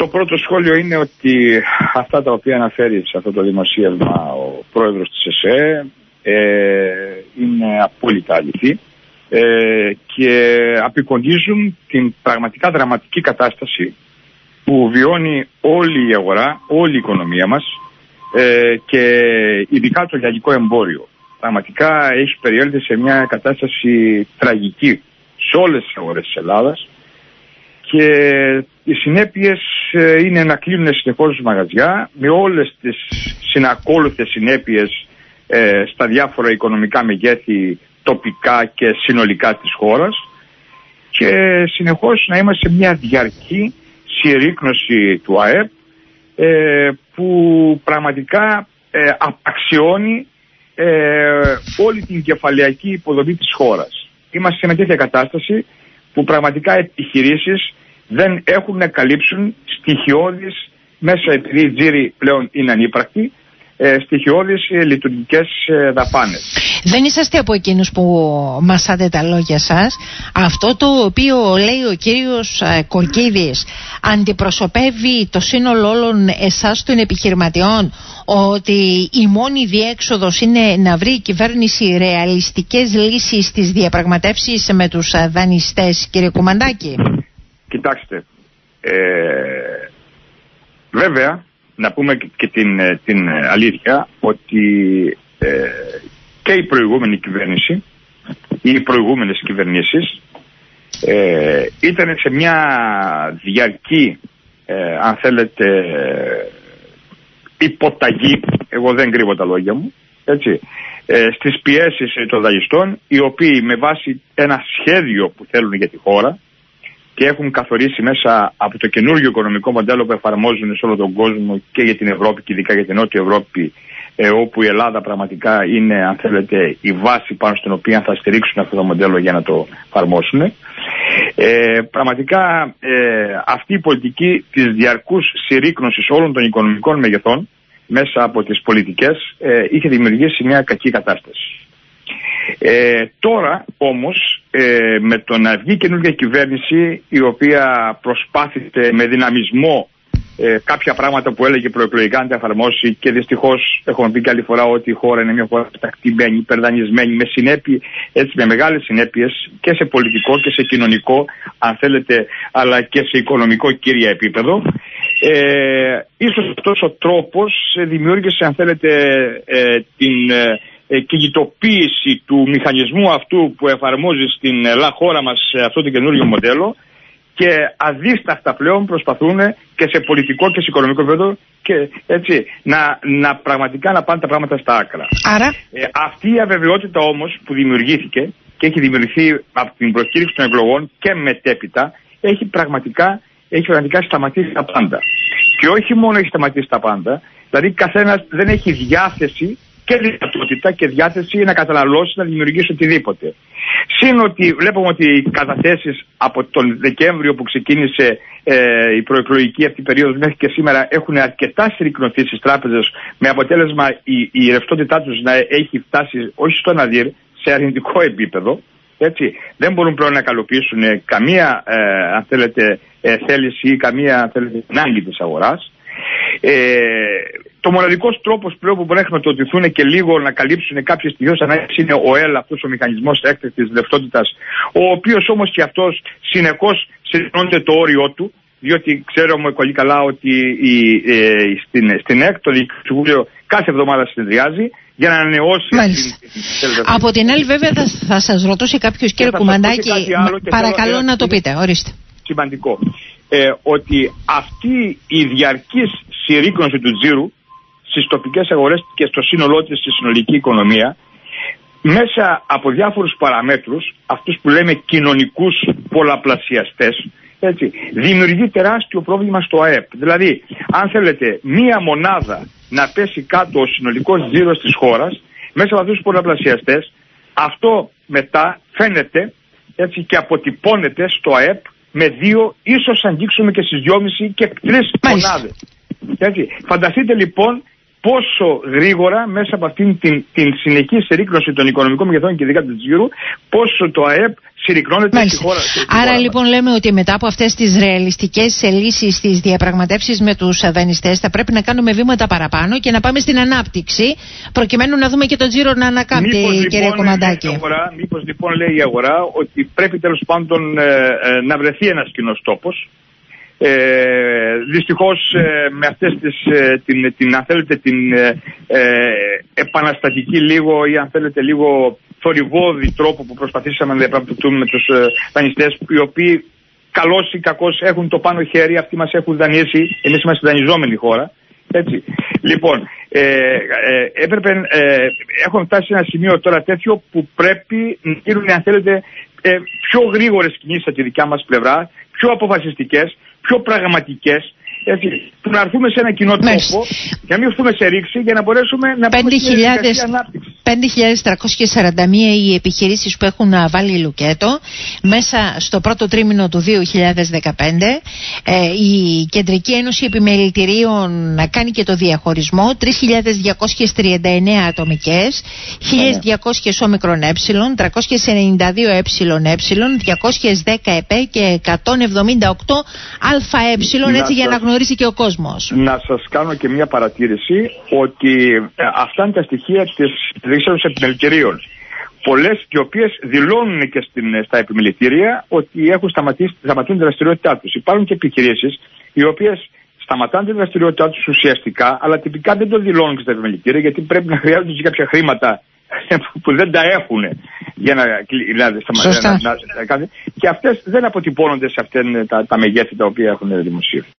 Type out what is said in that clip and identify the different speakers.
Speaker 1: Το πρώτο σχόλιο είναι ότι αυτά τα οποία αναφέρει σε αυτό το δημοσίευμα ο πρόεδρος της ΕΣΕ ε, είναι απόλυτα αληθή ε, και απεικονίζουν την πραγματικά δραματική κατάσταση που βιώνει όλη η αγορά, όλη η οικονομία μας ε, και ειδικά το λιαγικό εμπόριο. Πραγματικά έχει περιέλθει σε μια κατάσταση τραγική σε όλες τις αγορές της Ελλάδας και οι συνέπειες ε, είναι να κλείνουν συνεχώς μαγαζιά με όλες τις συνακόλουθες συνέπειες ε, στα διάφορα οικονομικά μεγέθη τοπικά και συνολικά της χώρας και συνεχώς να είμαστε σε μια διαρκή συρρήκνωση του ΑΕΠ ε, που πραγματικά ε, απαξιώνει ε, όλη την κεφαλαιακή υποδομή της χώρας. Είμαστε σε μια τέτοια κατάσταση που πραγματικά επιχειρήσεις δεν έχουν να καλύψουν στοιχειώδεις μέσα επειδή η τζίρι πλέον είναι ανύπαρκτη ε, στοιχειώδεις ε, λειτουργικές ε, δαπάνες.
Speaker 2: Δεν είσαστε από εκείνους που μασάτε τα λόγια σας. Αυτό το οποίο λέει ο κύριος ε, Κορκίδης αντιπροσωπεύει το σύνολο όλων εσάς των επιχειρηματιών ότι η μόνη διέξοδος είναι να βρει η κυβέρνηση ρεαλιστικές λύσεις στις διαπραγματεύσεις με τους δανειστές κύριε Κουμαντάκη.
Speaker 1: Κοιτάξτε, ε, βέβαια να πούμε και την, ε, την ε, αλήθεια ότι ε, και η προηγούμενη κυβέρνηση ή οι προηγούμενες κυβερνήσεις ε, ήταν σε μια διαρκή αν θέλετε υποταγή εγώ δεν κρύβω τα λόγια μου έτσι, ε, στις πιέσεις των δαγιστών οι οποίοι με βάση ένα σχέδιο που θέλουν για τη χώρα και έχουν καθορίσει μέσα από το καινούργιο οικονομικό μοντέλο που εφαρμόζουν σε όλο τον κόσμο και για την Ευρώπη και ειδικά για την Νότια Ευρώπη ε, όπου η Ελλάδα πραγματικά είναι αν θέλετε η βάση πάνω στην οποία θα στηρίξουν αυτό το μοντέλο για να το εφαρμόσουν. Ε, πραγματικά ε, αυτή η πολιτική της διαρκούς συρρήκνωσης όλων των οικονομικών μεγεθών μέσα από τις πολιτικές ε, είχε δημιουργήσει μια κακή κατάσταση. Ε, τώρα όμως ε, με το να βγει καινούργια κυβέρνηση η οποία προσπάθησε με δυναμισμό ε, κάποια πράγματα που έλεγε προεκλογικά να τα εφαρμόσει και δυστυχώς έχουμε πει και άλλη φορά ότι η χώρα είναι μια χώρα τακτημένη, υπερδανισμένη, με συνέπειες, έτσι με μεγάλες συνέπειες και σε πολιτικό και σε κοινωνικό, αν θέλετε, αλλά και σε οικονομικό κύρια επίπεδο. Ε, ίσως αυτός ο τρόπος δημιούργησε, αν θέλετε, ε, την ε, κινητοποίηση του μηχανισμού αυτού που εφαρμόζει στην Ελλάδα χώρα μας αυτό το καινούριο μοντέλο και αδίσταχτα πλέον προσπαθούν και σε πολιτικό και σε οικονομικό επίπεδο και έτσι να, να πραγματικά να πάνε τα πράγματα στα άκρα.
Speaker 2: Άρα...
Speaker 1: Ε, αυτή η αβεβαιότητα όμως που δημιουργήθηκε και έχει δημιουργηθεί από την προκήρυξη των εκλογών και μετέπειτα έχει πραγματικά, έχει πραγματικά σταματήσει τα πάντα. Και όχι μόνο έχει σταματήσει τα πάντα, δηλαδή καθένας δεν έχει διάθεση και δυνατότητα και διάθεση να καταναλώσει, να δημιουργήσει οτιδήποτε. Συν ότι βλέπουμε ότι οι καταθέσεις από τον Δεκέμβριο που ξεκίνησε ε, η προεκλογική αυτή περίοδος μέχρι και σήμερα έχουν αρκετά συρρυκνωθεί στις τράπεζες με αποτέλεσμα η, η ρευστότητά τους να έχει φτάσει όχι στο ναδύρ, σε αρνητικό επίπεδο. Έτσι. Δεν μπορούν πλέον να καλοποιήσουν καμία ε, αν θέλετε, ε, θέληση ή καμία αν θέλετε, ανάγκη της αγοράς. Ε, το μοναδικός τρόπος πλέον που μπορεί να χρηματοδοτηθούν και λίγο να καλύψουν κάποιες στοιχειώσει ανάγκε είναι ο ΕΛ, αυτός ο μηχανισμός έκτακτη λεφτότητα, ο οποίος όμως και αυτός συνεχώς συνενώνεται το όριό του, διότι ξέρουμε πολύ καλά ότι η, ε, στην, στην ΕΚ το Συμβούλιο κάθε εβδομάδα συνεδριάζει για να ανανεώσει
Speaker 2: την, Από την άλλη βέβαια θα, θα σας ρωτούσε κάποιος κύριε Κουμαντάκη, παρακαλώ να το πείτε, ορίστε.
Speaker 1: Σημαντικό. Ε, ότι αυτή η διαρκής συρρήκνωση του τζίρου στις τοπικές αγορές και στο σύνολό της στη συνολική οικονομία μέσα από διάφορους παραμέτρους, αυτούς που λέμε κοινωνικούς πολλαπλασιαστές, έτσι, δημιουργεί τεράστιο πρόβλημα στο ΑΕΠ. Δηλαδή, αν θέλετε, μία μονάδα να πέσει κάτω ο συνολικός ζήρος της χώρας, μέσα από αυτούς τους πολλαπλασιαστές, αυτό μετά φαίνεται έτσι, και αποτυπώνεται στο ΑΕΠ με δύο, ίσως αγγίξουμε και στις δυόμιση και τρεις μονάδες. Έτσι. Φανταστείτε λοιπόν πόσο γρήγορα μέσα από αυτήν την, την συνεχή συρρήκνωση των οικονομικών μεγεθών και ειδικά του τζίρου, πόσο το ΑΕΠ συρρυκνώνεται στη χώρα. Στη
Speaker 2: Άρα
Speaker 1: χώρα
Speaker 2: λοιπόν
Speaker 1: μας.
Speaker 2: λέμε ότι μετά από αυτές τις ρεαλιστικές λύσεις στις διαπραγματεύσεις με τους δανειστές θα πρέπει να κάνουμε βήματα παραπάνω και να πάμε στην ανάπτυξη προκειμένου να δούμε και τον τζίρο να ανακάμπτει
Speaker 1: Μήπως,
Speaker 2: κύριε
Speaker 1: λοιπόν,
Speaker 2: Κομμαντάκη.
Speaker 1: λέει η αγορά, μήπως λοιπόν λέει η αγορά ότι πρέπει τέλος πάντων ε, ε, να βρεθεί ένας κοινός τόπος. Ε, δυστυχώς ε, με αυτές τις, ε, την, την, αν θέλετε, την ε, ε, επαναστατική λίγο ή αν θέλετε λίγο θορυβόδη τρόπο που προσπαθήσαμε να διαπραγματευτούμε με τους ε, δανειστές οι οποίοι καλώς ή κακώς έχουν το πάνω χέρι, αυτοί μας έχουν δανείσει, εμείς είμαστε δανειζόμενη χώρα. Έτσι. Λοιπόν, ε, ε, έπρεπε, ε, έχουμε φτάσει σε ένα σημείο τώρα τέτοιο που πρέπει να γίνουν, αν θέλετε, ε, πιο γρήγορες κινήσεις από τη δικιά μας πλευρά, πιο αποφασιστικές, πιο πραγματικές, έτσι, που να έρθουμε σε ένα κοινό
Speaker 2: Μάλιστα.
Speaker 1: τόπο για να μην έρθουμε σε ρήξη για να μπορέσουμε να πούμε στην
Speaker 2: 5.000
Speaker 1: διαδικασία ανάπτυξης.
Speaker 2: 5.341 οι επιχειρήσεις που έχουν α, βάλει λουκέτο μέσα στο πρώτο τρίμηνο του 2015 ε, η Κεντρική Ένωση Επιμελητηρίων να κάνει και το διαχωρισμό 3.239 ατομικές 1.200 όμικρον ε 392 ε ε 210 επέ και 178 αε
Speaker 1: Να
Speaker 2: έτσι για να
Speaker 1: σας-
Speaker 2: γνωρίσει και ο κόσμος
Speaker 1: Να σας κάνω και μια παρατήρηση ότι ε, αυτά είναι τα στοιχεία της Δίξεως Επιμελητηρίων. Πολλές οι οποίες δηλώνουν και στην, στα επιμελητήρια ότι έχουν σταματήσει, σταματούν τη δραστηριότητά τους. Υπάρχουν και επιχειρήσεις οι οποίες σταματάνε τη δραστηριότητά τους ουσιαστικά, αλλά τυπικά δεν το δηλώνουν και στα επιμελητήρια γιατί πρέπει να χρειάζονται και κάποια χρήματα που δεν τα έχουν για να, κλει- να, σταμα-
Speaker 2: Σωστά.
Speaker 1: να, να- να κάνουν. και αυτές δεν αποτυπώνονται σε αυτά τα, τα μεγέθη τα οποία έχουν δημοσίευσει.